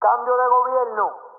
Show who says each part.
Speaker 1: Cambio de gobierno.